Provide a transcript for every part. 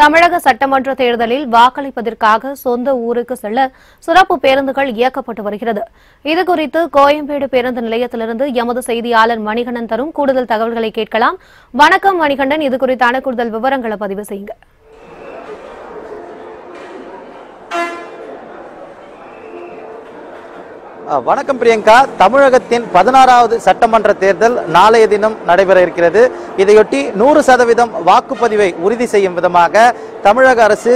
தமிழக சட்டமன்ற தேர்தலில் வாக்களிப்பதற்காக சொந்த ஊருக்கு செல்ல சிறப்பு பேருந்துகள் இயக்கப்பட்டு வருகிறது. இதுகுறித்து கோயம்பேடு பேருந்து நிலையத்திலிருந்து எமது செய்தியாளர் மணிகண்டன் தரும் கூடுதல் தகவல்களை கேட்கலாம். வணக்கம் மணிகண்டன். இது குறித்தான கூடுதல் விவரங்களை பதிவு செய்யுங்க வணக்கம் பிரியங்கா. தமிழகத்தின் பதினாறாவது சட்டமன்ற தேர்தல் நாளைய தினம் நடைபெற இருக்கிறது. இதையொட்டி நூறு சதவீதம் வாக்குப்பதிவை உறுதி செய்யும் விதமாக தமிழக அரசு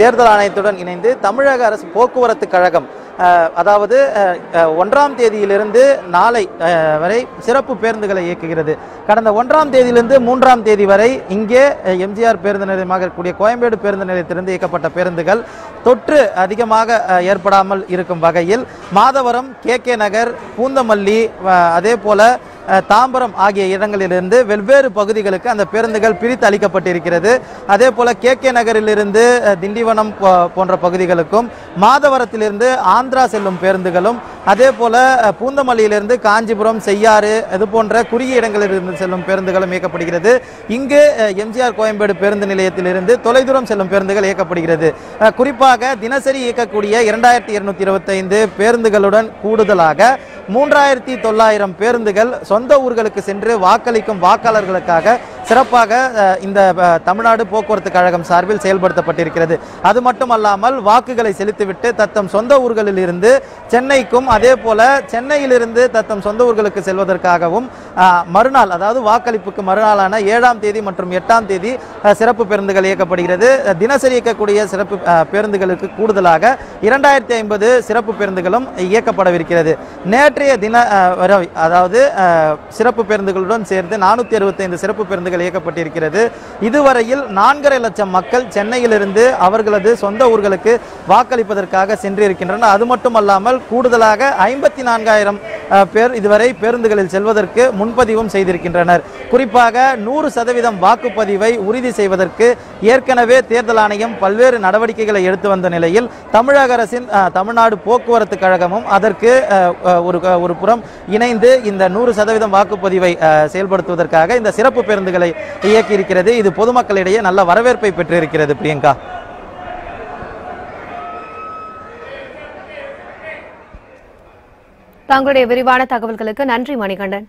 தேர்தல் ஆணையத்துடன் இணைந்து தமிழக அரசு போக்குவரத்து கழகம் அதாவது ஒன்றாம் தேதியிலிருந்து நாளை வரை சிறப்பு பேருந்துகளை இயக்குகிறது. கடந்த ஒன்றாம் தேதியிலிருந்து மூன்றாம் தேதி வரை இங்கே எம்ஜிஆர் பேருந்து நிலையமாக இருக்கக்கூடிய கோயம்பேடு பேருந்து நிலையத்திலிருந்து இயக்கப்பட்ட பேருந்துகள் தொற்று அதிகமாக ஏற்படாமல் இருக்கும் வகையில் மாதவரம் கே கே நகர் பூந்தமல்லி அதே போல தாம்பரம் ஆகிய இடங்களிலிருந்து வெவ்வேறு பகுதிகளுக்கு அந்த பேருந்துகள் பிரித்து அளிக்கப்பட்டிருக்கிறது. அதே போல கே கே நகரிலிருந்து திண்டிவனம் போ- போன்ற பகுதிகளுக்கும் மாதவரத்திலிருந்து ஆந்திரா செல்லும் பேருந்துகளும் அதே போல பூந்தமல்லியிலிருந்து காஞ்சிபுரம் செய்யாறு இது போன்ற குறுகிய இடங்களிலிருந்து செல்லும் பேருந்துகளும் இயக்கப்படுகிறது. இங்கு எம்ஜிஆர் கோயம்பேடு பேருந்து நிலையத்திலிருந்து தொலைதூரம் செல்லும் பேருந்துகள் இயக்கப்படுகிறது. குறிப்பாக தினசரி இயக்கக்கூடிய இரண்டாயிரத்தி இருநூத்தி இருபத்தைந்து பேருந்துகளுடன் கூடுதலாக மூன்றாயிரத்தி தொள்ளாயிரம் பேருந்துகள் சொந்த ஊர்களுக்கு சென்று வாக்களிக்கும் வாக்காளர்களுக்காக சிறப்பாக இந்த தமிழ்நாடு போக்குவரத்து கழகம் சார்பில் செயல்படுத்தப்பட்டிருக்கிறது. அது மட்டுமல்லாமல் வாக்குகளை செலுத்திவிட்டு தத்தம் சொந்த ஊர்களில் இருந்து சென்னைக்கும் அதே போல சென்னையிலிருந்து தத்தம் சொந்த ஊர்களுக்கு செல்வதற்காகவும் மறுநாள் அதாவது வாக்களிப்புக்கு மறுநாளான ஏழாம் தேதி மற்றும் எட்டாம் தேதி சிறப்பு பேருந்துகள் இயக்கப்படுகிறது. தினசரி இயக்கக்கூடிய சிறப்பு பேருந்துகளுக்கு கூடுதலாக இரண்டாயிரத்தி ஐம்பது சிறப்பு பேருந்துகளும் இயக்கப்படவிருக்கிறது. நேற்றைய தின வரை அதாவது சிறப்பு பேருந்துகளுடன் சேர்ந்து நானூற்றி அறுபத்தைந்து சிறப்பு பேருந்துகள் இயக்கப்பட்டிருக்கிறது. இதுவரையில் நான்கரை லட்சம் மக்கள் சென்னையிலிருந்து அவர்களது சொந்த ஊர்களுக்கு வாக்களிப்பதற்காக சென்றிருக்கின்றனர். அது மட்டுமல்லாமல் கூடுதலாக ஐம்பத்தி நான்காயிரம் பேர் இதுவரை பேருந்துகளில் செல்வதற்கு முன்பதிவும் செய்திருக்கின்றனர். குறிப்பாக நூறு சதவீதம் வாக்குப்பதிவை உறுதி செய்வதற்கு ஏற்கனவே தேர்தல் ஆணையம் பல்வேறு நடவடிக்கைகளை எடுத்து வந்த நிலையில் தமிழக அரசின் அஹ், தமிழ்நாடு போக்குவரத்து கழகமும் அதற்கு அஹ், ஒரு ஒரு புறம் இணைந்து இந்த நூறு சதவீதம் வாக்குப்பதிவை அஹ், செயல்படுத்துவதற்காக இந்த சிறப்பு பேருந்துகளை இயக்கியிருக்கிறது. இது பொதுமக்களிடையே நல்ல வரவேற்பை பெற்றிருக்கிறது பிரியங்கா. தங்களுடைய விரிவான தகவல்களுக்கு நன்றி மணிகண்டன்.